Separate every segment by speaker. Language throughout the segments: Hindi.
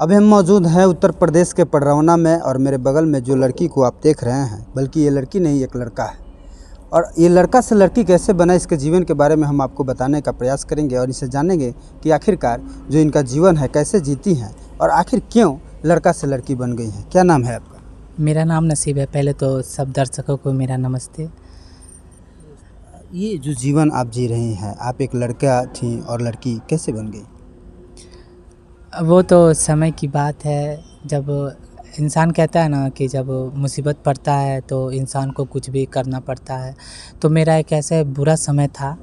Speaker 1: अभी हम मौजूद हैं उत्तर प्रदेश के पडरौना में और मेरे बगल में जो लड़की को आप देख रहे हैं बल्कि ये लड़की नहीं एक लड़का है। और ये लड़का से लड़की कैसे बना इसके जीवन के बारे में हम आपको बताने का प्रयास करेंगे और इसे जानेंगे कि आखिरकार जो इनका जीवन है कैसे जीती हैं और आखिर क्यों लड़का से लड़की बन गई हैं। क्या नाम है आपका?
Speaker 2: मेरा नाम नसीब है। पहले तो सब दर्शकों को मेरा नमस्ते।
Speaker 1: ये जो जीवन आप जी रही हैं आप एक लड़का थी और लड़की कैसे बन गई?
Speaker 2: वो तो समय की बात है। जब इंसान कहता है ना कि जब मुसीबत पड़ता है तो इंसान को कुछ भी करना पड़ता है। तो मेरा एक ऐसा बुरा समय था।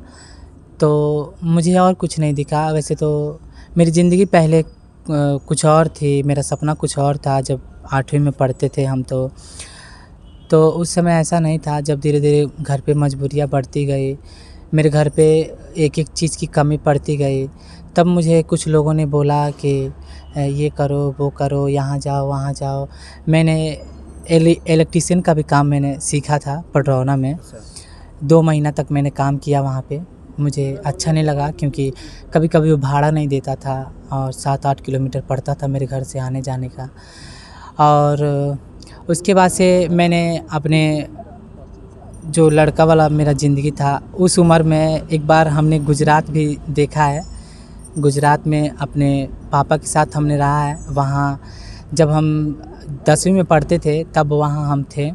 Speaker 2: तो मुझे और कुछ नहीं दिखा। वैसे तो मेरी ज़िंदगी पहले कुछ और थी। मेरा सपना कुछ और था। जब आठवीं में पढ़ते थे हम तो तो उस समय ऐसा नहीं था। जब धीरे धीरे घर पे मजबूरियाँ बढ़ती गई, मेरे घर पे एक एक चीज़ की कमी पड़ती गई तब मुझे कुछ लोगों ने बोला कि ये करो वो करो यहाँ जाओ वहाँ जाओ। मैंने एलि इलेक्ट्रीशियन का भी काम मैंने सीखा था पडरौना में। दो महीना तक मैंने काम किया वहाँ पे। मुझे अच्छा नहीं लगा क्योंकि कभी कभी वो भाड़ा नहीं देता था और सात आठ किलोमीटर पड़ता था मेरे घर से आने जाने का। और उसके बाद से मैंने अपने जो लड़का वाला मेरा ज़िंदगी था उस उम्र में एक बार हमने गुजरात भी देखा है। गुजरात में अपने पापा के साथ हमने रहा है। वहाँ जब हम दसवीं में पढ़ते थे तब वहाँ हम थे।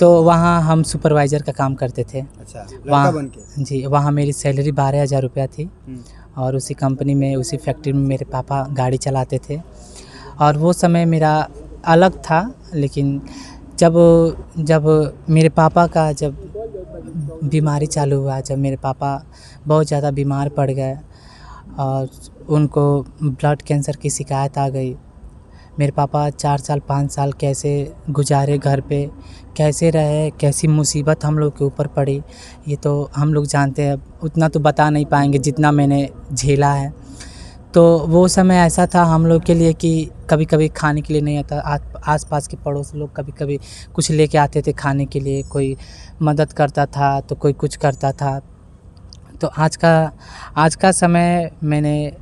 Speaker 2: तो वहाँ हम सुपरवाइज़र का काम करते थे।
Speaker 1: अच्छा
Speaker 2: वहाँ जी वहाँ मेरी सैलरी बारह हज़ार रुपया थी।
Speaker 1: हम्म,
Speaker 2: और उसी कंपनी में उसी फैक्ट्री में मेरे पापा गाड़ी चलाते थे। और वो समय मेरा अलग था लेकिन जब जब मेरे पापा का जब बीमारी चालू हुआ जब मेरे पापा बहुत ज़्यादा बीमार पड़ गए और उनको ब्लड कैंसर की शिकायत आ गई। मेरे पापा चार साल, पाँच साल कैसे गुजारे घर पे, कैसे रहे, कैसी मुसीबत हम लोग के ऊपर पड़ी, ये तो हम लोग जानते हैं। उतना तो बता नहीं पाएँगे जितना मैंने झेला है। तो वो समय ऐसा था हम लोग के लिए कि कभी कभी खाने के लिए नहीं आता आस पास के पड़ोस लोग कभी कभी कुछ लेके आते थे खाने के लिए, कोई मदद करता था तो कोई कुछ करता था। तो आज का आज का समय मैंने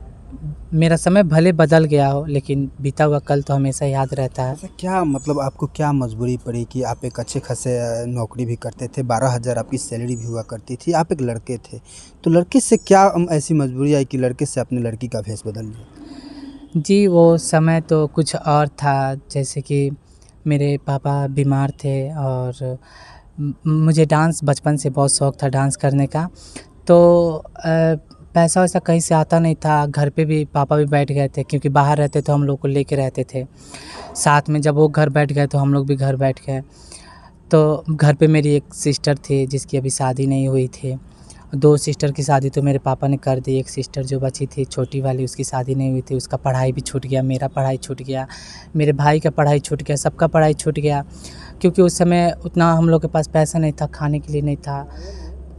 Speaker 2: मेरा समय भले बदल गया हो लेकिन बीता हुआ कल तो हमेशा याद रहता है।
Speaker 1: क्या मतलब आपको क्या मजबूरी पड़ी कि आप एक अच्छे खासे नौकरी भी करते थे बारह हज़ार आपकी सैलरी भी हुआ करती थी आप एक लड़के थे तो लड़के से क्या ऐसी मजबूरी आई कि लड़के से अपने लड़की का भेष बदल लिया
Speaker 2: जी वो समय तो कुछ और था जैसे कि मेरे पापा बीमार थे और मुझे डांस बचपन से बहुत शौक था डांस करने का तो पैसा वैसा कहीं से आता नहीं था। घर पे भी पापा भी बैठ गए थे क्योंकि बाहर रहते तो हम लोग को लेके रहते थे। साथ में जब वो घर बैठ गए तो हम लोग भी घर बैठ गए। तो घर पे मेरी एक सिस्टर थी जिसकी अभी शादी नहीं हुई थी। दो सिस्टर की शादी तो मेरे पापा ने कर दी। एक सिस्टर जो बची थी, छोटी वाली, उसकी शादी नहीं हुई थी। उसका पढ़ाई भी छूट गया, मेरा पढ़ाई छूट गया, मेरे भाई का पढ़ाई छूट गया, सबका पढ़ाई छूट गया। क्योंकि उस समय उतना हम लोग के पास पैसा नहीं था, खाने के लिए नहीं था।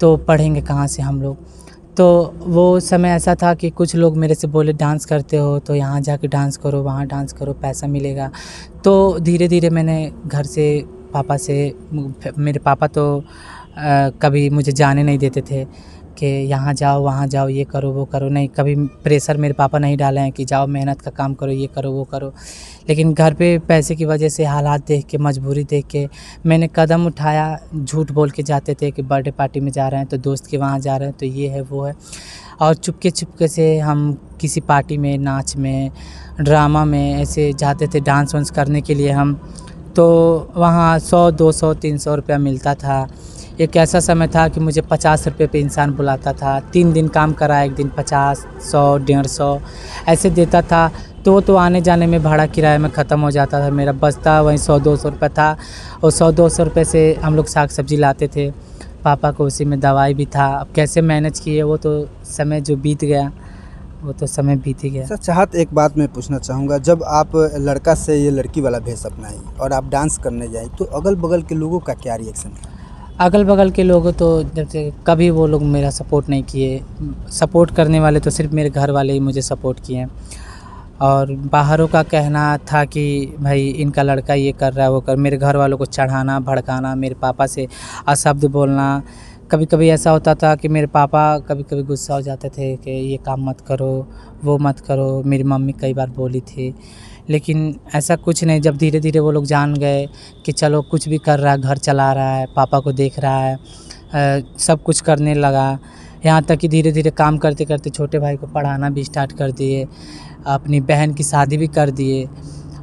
Speaker 2: तो पढ़ेंगे कहाँ से हम लोग? तो वो समय ऐसा था कि कुछ लोग मेरे से बोले डांस करते हो तो यहाँ जाके डांस करो वहाँ डांस करो पैसा मिलेगा। तो धीरे धीरे मैंने घर से पापा से मेरे पापा तो आ, कभी मुझे जाने नहीं देते थे। कि यहाँ जाओ, वहाँ जाओ, ये करो, वो करो। नहीं, कभी प्रेशर मेरे पापा नहीं डाले हैं कि जाओ, मेहनत का काम करो, ये करो, वो करो। लेकिन घर पे पैसे की वजह से हालात देख के, मजबूरी देख के मैंने कदम उठाया, झूठ बोल के जाते थे कि बर्थडे पार्टी में जा रहे हैं तो दोस्त के वहाँ जा रहे हैं तो ये है, वो है। और चुपके चुपके से हम किसी पार्टी में, नाच में, ड्रामा में ऐसे जाते थे डांस वांस करने के लिए हम। तो वहाँ सौ, दो सौ, तीन सौ रुपया मिलता था। एक ऐसा समय था कि मुझे पचास रुपये पे इंसान बुलाता था। तीन दिन काम करा, एक दिन पचास, सौ, डेढ़ सौ, ऐसे देता था। तो तो आने जाने में भाड़ा किराए में ख़त्म हो जाता था। मेरा बचता वहीं सौ, दो सौ रुपये था और सौ, दो सौ रुपये से हम लोग साग सब्ज़ी लाते थे। पापा को उसी में दवाई भी था। अब कैसे मैनेज किए वो तो समय जो बीत गया, वो तो समय बीत ही गया।
Speaker 1: चाहत एक बात मैं पूछना चाहूँगा। जब आप लड़का से ये लड़की वाला भेष अपनाई और आप डांस करने जाए तो अगल बगल के लोगों का क्या रिएक्शन था?
Speaker 2: अगल बगल के लोग तो जैसे कभी वो लोग मेरा सपोर्ट नहीं किए, सपोर्ट करने वाले तो सिर्फ़ मेरे घर वाले ही मुझे सपोर्ट किए और बाहरों का कहना था कि भाई इनका लड़का ये कर रहा है, वो कर, मेरे घर वालों को चढ़ाना, भड़काना, मेरे पापा से अशब्द बोलना। कभी कभी ऐसा होता था कि मेरे पापा कभी कभी गुस्सा हो जाते थे कि ये काम मत करो, वो मत करो, मेरी मम्मी कई बार बोली थी। लेकिन ऐसा कुछ नहीं, जब धीरे धीरे वो लोग जान गए कि चलो कुछ भी कर रहा है, घर चला रहा है, पापा को देख रहा है सब कुछ करने लगा। यहाँ तक कि धीरे धीरे काम करते करते छोटे भाई को पढ़ाना भी स्टार्ट कर दिए, अपनी बहन की शादी भी कर दिए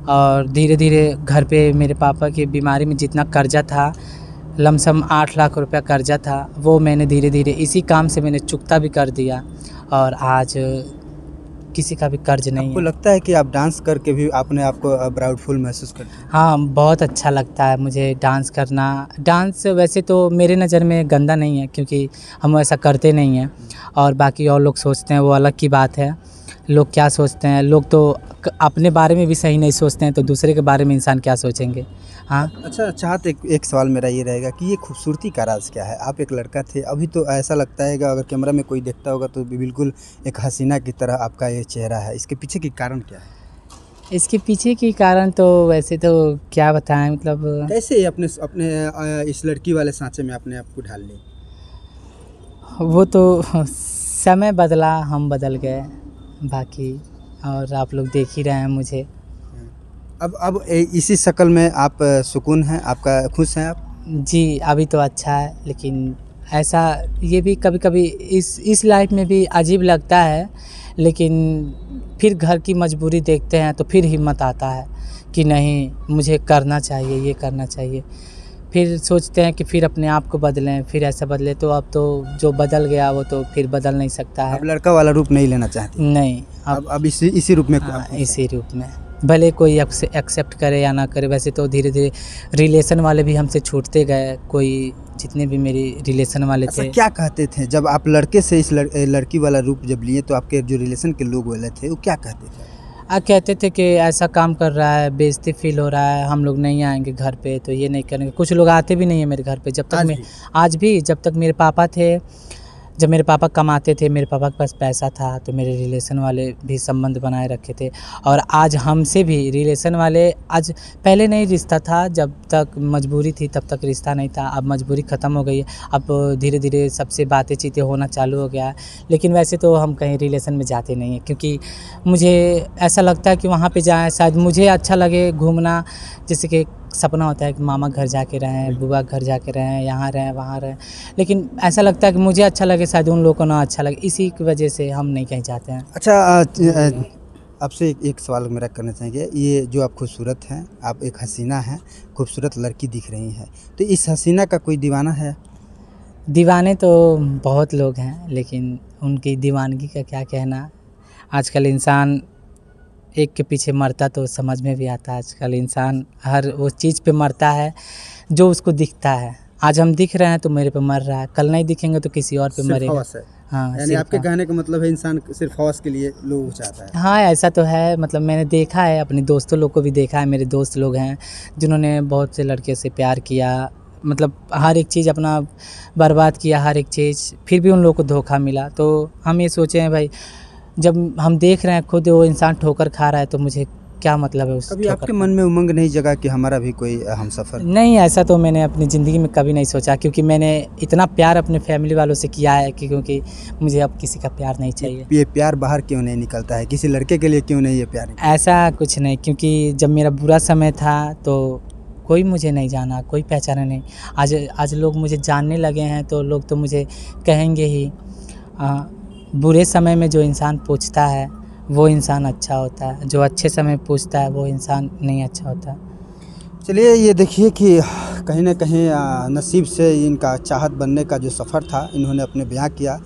Speaker 2: और धीरे धीरे घर पे मेरे पापा की बीमारी में जितना कर्जा था, लमसम आठ लाख रुपया कर्जा था, वो मैंने धीरे धीरे इसी काम से मैंने चुकता भी कर दिया और आज किसी का भी कर्ज नहीं
Speaker 1: आपको
Speaker 2: है।
Speaker 1: लगता है कि आप डांस करके भी आपने आपको प्राउडफुल महसूस करते हैं?
Speaker 2: हाँ बहुत अच्छा लगता है मुझे डांस करना। डांस वैसे तो मेरे नज़र में गंदा नहीं है क्योंकि हम ऐसा करते नहीं हैं। और बाकी और लोग सोचते हैं वो अलग की बात है। लोग क्या सोचते हैं? लोग तो अपने बारे में भी सही नहीं सोचते हैं तो दूसरे के बारे में इंसान क्या सोचेंगे? हाँ?
Speaker 1: अच्छा चाहत एक, एक सवाल मेरा ये रहेगा कि ये खूबसूरती का राज क्या है? आप एक लड़का थे अभी तो ऐसा लगता है अगर कैमरा में कोई देखता होगा तो बिल्कुल एक हसीना की तरह आपका ये चेहरा है। इसके पीछे के कारण क्या है?
Speaker 2: इसके पीछे के कारण तो वैसे तो क्या बताएँ मतलब
Speaker 1: कैसे अपने अपने इस लड़की वाले सांचे में अपने आप को ढाल ली
Speaker 2: वो तो समय बदला हम बदल गए। बाकी और आप लोग देख ही रहे हैं मुझे।
Speaker 1: अब अब इसी शक्ल में आप सुकून हैं? आपका खुश हैं आप?
Speaker 2: जी अभी तो अच्छा है लेकिन ऐसा ये भी कभी कभी इस इस लाइफ में भी अजीब लगता है लेकिन फिर घर की मजबूरी देखते हैं तो फिर हिम्मत आता है कि नहीं मुझे करना चाहिए ये करना चाहिए। फिर सोचते हैं कि फिर अपने आप को बदलें फिर ऐसा बदले तो अब तो जो बदल गया वो तो फिर बदल नहीं सकता है।
Speaker 1: अब लड़का वाला रूप नहीं लेना चाहते?
Speaker 2: नहीं अब
Speaker 1: अब इसी इसी रूप में
Speaker 2: हाँ, इसी रूप में। भले कोई एक्सेप्ट करे या ना करे वैसे तो धीरे धीरे रिलेशन वाले भी हमसे छूटते गए कोई जितने भी मेरी रिलेशन वाले
Speaker 1: अच्छा
Speaker 2: थे।
Speaker 1: क्या कहते थे? जब आप लड़के से इस लड़, लड़की वाला रूप जब लिए तो आपके जो रिलेशन के लोग वाले थे वो क्या कहते थे?
Speaker 2: आ कहते थे कि ऐसा काम कर रहा है बेइज्जती फील हो रहा है हम लोग नहीं आएँगे घर पे तो ये नहीं करेंगे कुछ लोग आते भी नहीं है मेरे घर पे जब तक
Speaker 1: आज
Speaker 2: मैं? आज भी जब तक मेरे पापा थे जब मेरे पापा कमाते थे, मेरे पापा के पास पैसा था तो मेरे रिलेशन वाले भी संबंध बनाए रखे थे। और आज हमसे भी रिलेशन वाले, आज पहले नहीं रिश्ता था, जब तक मजबूरी थी तब तक रिश्ता नहीं था। अब मजबूरी ख़त्म हो गई अब धीरे धीरे सबसे बातें चीतें होना चालू हो गया लेकिन वैसे तो हम कहीं रिलेशन में जाते नहीं हैं, क्योंकि मुझे ऐसा लगता है कि वहाँ पर जाएँ, शायद मुझे अच्छा लगे घूमना। जैसे कि सपना होता है कि मामा घर जाके रहें बुआ घर जाके रहें यहाँ रहें वहाँ रहें। लेकिन ऐसा लगता है कि मुझे अच्छा लगे शायद उन लोगों को ना अच्छा लगे। इसी की वजह से हम नहीं कहीं जाते हैं।
Speaker 1: अच्छा आपसे एक, एक सवाल मेरा करना चाहेंगे। ये जो आप खूबसूरत हैं आप एक हसीना हैं खूबसूरत लड़की दिख रही हैं। तो इस हसीना का कोई दीवाना है?
Speaker 2: दीवाने तो बहुत लोग हैं लेकिन उनकी दीवानगी का क्या कहना? आजकल इंसान एक के पीछे मरता तो समझ में भी आता है आजकल। इंसान हर वो चीज़ पे मरता है जो उसको दिखता है। आज हम दिख रहे हैं तो मेरे पे मर रहा है। कल नहीं दिखेंगे तो किसी और पे मरेगा।
Speaker 1: हाँ। यानी आपके
Speaker 2: हाँ।
Speaker 1: कहने का मतलब है इंसान सिर्फ़ हवस के लिए लोग चाहता है।
Speaker 2: हाँ ऐसा तो है। मतलब मैंने देखा है अपने दोस्तों लोग को भी देखा है। मेरे दोस्त लोग हैं जिन्होंने बहुत से लड़के से प्यार किया। मतलब हर एक चीज़ अपना बर्बाद किया हर एक चीज़। फिर भी उन लोगों को धोखा मिला। तो हम ये सोचे हैं भाई जब हम देख रहे हैं खुद वो इंसान ठोकर खा रहा है तो मुझे क्या मतलब है उस
Speaker 1: कभी आपके मन में उमंग नहीं जगा कि हमारा भी कोई हम सफ़र
Speaker 2: नहीं ऐसा तो मैंने अपनी ज़िंदगी में कभी नहीं सोचा क्योंकि मैंने इतना प्यार अपने फैमिली वालों से किया है कि क्योंकि मुझे अब किसी का प्यार नहीं चाहिए।
Speaker 1: ये प्यार बाहर क्यों नहीं निकलता है? किसी लड़के के लिए क्यों नहीं ये प्यार?
Speaker 2: ऐसा कुछ नहीं क्योंकि जब मेरा बुरा समय था तो कोई मुझे नहीं जाना कोई पहचाना नहीं। आज आज लोग मुझे जानने लगे हैं तो लोग तो मुझे कहेंगे ही। बुरे समय में जो इंसान पूछता है, वो इंसान अच्छा होता है। जो अच्छे समय पूछता है, वो इंसान नहीं अच्छा होता।
Speaker 1: चलिए, ये देखिए कि कहीं ना कहीं नसीब से इनका चाहत बनने का जो सफ़र था, इन्होंने अपने ब्याह किया।